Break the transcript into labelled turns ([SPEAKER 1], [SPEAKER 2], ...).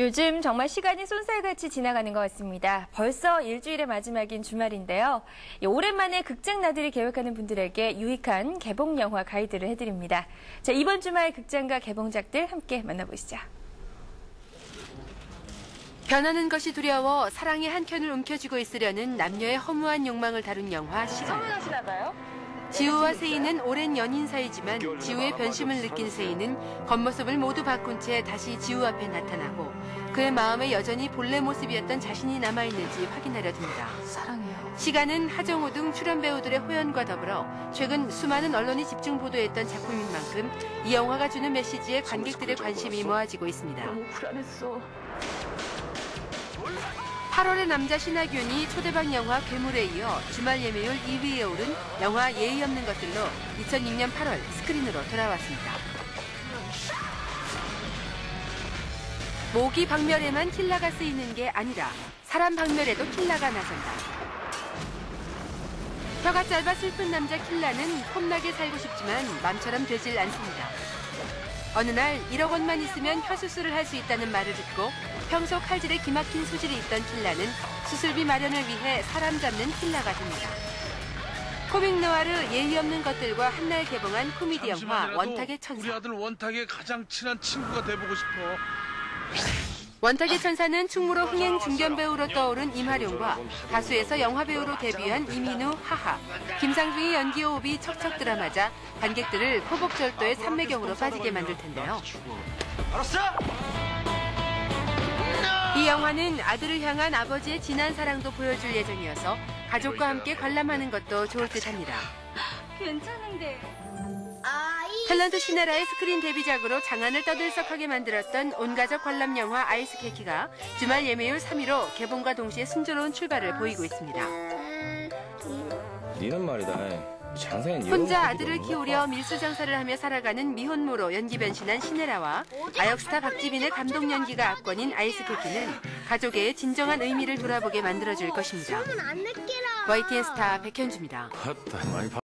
[SPEAKER 1] 요즘 정말 시간이 쏜살같이 지나가는 것 같습니다. 벌써 일주일의 마지막인 주말인데요. 예, 오랜만에 극장 나들이 계획하는 분들에게 유익한 개봉 영화 가이드를 해드립니다. 자, 이번 주말 극장과 개봉작들 함께 만나보시죠.
[SPEAKER 2] 변하는 것이 두려워 사랑의 한 켠을 움켜쥐고 있으려는 남녀의 허무한 욕망을 다룬 영화 시간. 지우와 세이는 오랜 연인 사이지만 지우의 변심을 느낀 세이는 겉모습을 모두 바꾼 채 다시 지우 앞에 나타나고 그의 마음에 여전히 본래 모습이었던 자신이 남아있는지 확인하려 듭니다.
[SPEAKER 3] 사랑해요.
[SPEAKER 2] 시간은 하정우 등 출연 배우들의 호연과 더불어 최근 수많은 언론이 집중 보도했던 작품인 만큼 이 영화가 주는 메시지에 관객들의 관심이 모아지고 있습니다.
[SPEAKER 3] 너무 불안했어.
[SPEAKER 2] 8월의 남자 신하균이 초대박 영화 괴물에 이어 주말 예매율 2위에 오른 영화 예의 없는 것들로 2006년 8월 스크린으로 돌아왔습니다. 모기 박멸에만 킬라가 쓰이는 게 아니라 사람 박멸에도 킬라가 나선다. 혀가 짧아 슬픈 남자 킬라는 폼나게 살고 싶지만 맘처럼 되질 않습니다. 어느 날 1억 원만 있으면 혀 수술을 할 수 있다는 말을 듣고 평소 칼질에 기막힌 소질이 있던 킬라는 수술비 마련을 위해 사람 잡는 킬라가 됩니다. 코믹 노아르 예의 없는 것들과 한날 개봉한 코미디 영화
[SPEAKER 4] 잠시만이라도
[SPEAKER 2] 원탁의
[SPEAKER 4] 우리
[SPEAKER 2] 천사.
[SPEAKER 4] 아들 원탁의 가장 친한 친구가 돼보고 싶어.
[SPEAKER 2] 원탁의 천사는 충무로 흥행 중견 배우로 떠오른 임하룡과 다수에서 영화 배우로 데뷔한 이민우, 하하, 김상중의 연기 호흡이 척척 드라마자 관객들을 포복절도의 산매경으로 빠지게 만들 텐데요. 이 영화는 아들을 향한 아버지의 진한 사랑도 보여줄 예정이어서 가족과 함께 관람하는 것도 좋을 듯합니다.
[SPEAKER 1] 괜찮은데.
[SPEAKER 2] 탤런트 신애라의 스크린 데뷔작으로 장안을 떠들썩하게 만들었던 온가족 관람 영화 아이스케키가 주말 예매율 3위로 개봉과 동시에 순조로운 출발을 보이고 있습니다.
[SPEAKER 5] 니는 말이다.
[SPEAKER 2] 혼자 아들을 키우려 밀수 장사를 하며 살아가는 미혼모로 연기 변신한 신애라와 아역스타 박지빈의 감동 연기가 압권인 아이스케키는 가족의 진정한 의미를 돌아보게 만들어줄 것입니다. YTN 스타 백현주입니다.